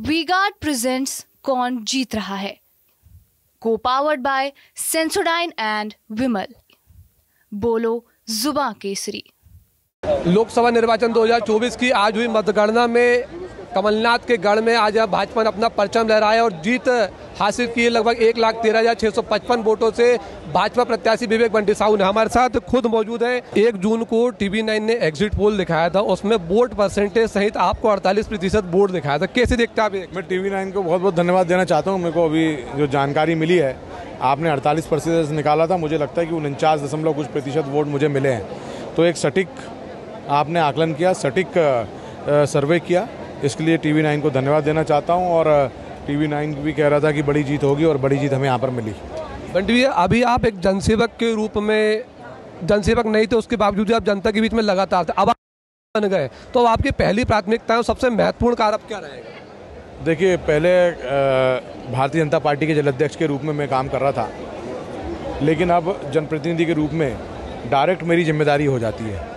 V-Guard presents कौन जीत रहा है को powered by Sensodyne and Vimal बोलो जुबा केसरी लोकसभा निर्वाचन 2024 की आज हुई मतगणना में कमलनाथ के गढ़ में आज भाजपा ने अपना परचम लहराया और जीत हासिल की। लगभग एक लाख तेरह हज़ार छह सौ पचपन वोटों से भाजपा प्रत्याशी विवेक बंटी साहू ने। हमारे साथ खुद मौजूद है। एक जून को टीवी नाइन ने एग्जिट पोल दिखाया था। उसमें वोट परसेंटेज सहित आपको अड़तालीस प्रतिशत वोट दिखाया था। कैसे देखते आप मैं टीवी नाइन को बहुत बहुत धन्यवाद देना चाहता हूँ। मेरे को अभी जो जानकारी मिली है, आपने अड़तालीस प्रतिशत निकाला था। मुझे लगता है कि उनचास दशमलव कुछ प्रतिशत वोट मुझे मिले हैं। तो एक सटीक आपने आकलन किया, सटीक सर्वे किया। इसके लिए टीवी नाइन को धन्यवाद देना चाहता हूँ और टीवी नाइन भी कह रहा था कि बड़ी जीत होगी और बड़ी जीत हमें यहाँ पर मिली। बंटी भैया अभी आप एक जनसेवक के रूप में जनसेवक नहीं थे उसके बावजूद भी आप जनता के बीच में लगातार थे अब आप बन गए। तो अब आपकी पहली प्राथमिकता है सबसे महत्वपूर्ण कारक क्या रहेगा? देखिए पहले भारतीय जनता पार्टी के जलाध्यक्ष के रूप में मैं काम कर रहा था लेकिन अब जनप्रतिनिधि के रूप में डायरेक्ट मेरी ज़िम्मेदारी हो जाती है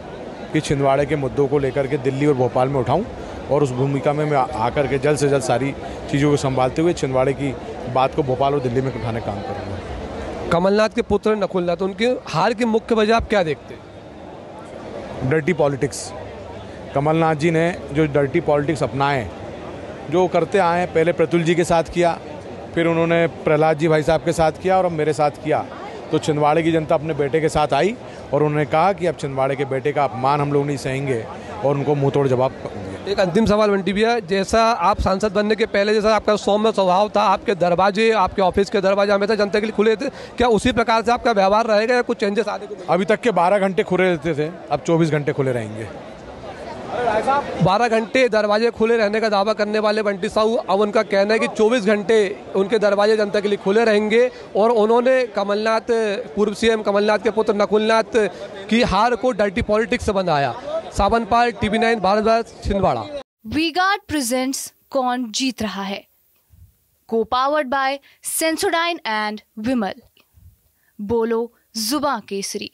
कि छिंदवाड़े के मुद्दों को लेकर के दिल्ली और भोपाल में उठाऊं। और उस भूमिका में मैं आकर के जल्द से जल्द सारी चीज़ों को संभालते हुए छिंदवाड़े की बात को भोपाल और दिल्ली में उठाने का काम करूँगा। कमलनाथ के पुत्र नकुलनाथ उनके हार की मुख्य वजह आप क्या देखते? हैं डर्टी पॉलिटिक्स कमलनाथ जी ने जो डर्टी पॉलिटिक्स अपनाए जो करते आए पहले प्रतुल जी के साथ किया फिर उन्होंने प्रहलाद जी भाई साहब के साथ किया और अब मेरे साथ किया। तो छिंदवाड़े की जनता अपने बेटे के साथ आई और उन्होंने कहा कि अब छिंदवाड़े के बेटे का अपमान हम लोग नहीं सहेंगे। और उनको मुँह तोड़ जवाब एक अंतिम सवाल बंटी भैया जैसा आप सांसद बनने के पहले जैसा आपका सौम्य स्वभाव था आपके दरवाजे आपके ऑफ़िस के दरवाजे हमेशा जनता के लिए खुले थे क्या उसी प्रकार से आपका व्यवहार रहेगा या कुछ चेंजेस आने को अभी तक के बारह घंटे खुले रहते थे अब चौबीस घंटे खुले रहेंगे। बारह घंटे दरवाजे खुले रहने का दावा करने वाले बंटी साहू अब उनका कहना है कि 24 घंटे उनके दरवाजे जनता के लिए खुले रहेंगे और उन्होंने कमलनाथ पूर्व सीएम कमलनाथ के पुत्र नकुलनाथ की हार को डर्टी पॉलिटिक्स से बनाया। Sawan Pal TV nine Bharat Chhindwara. V guard presents कौन जीत रहा है? Co powered by Sensodyne and Vimal बोलो जुबा केसरी।